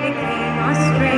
Became Australian.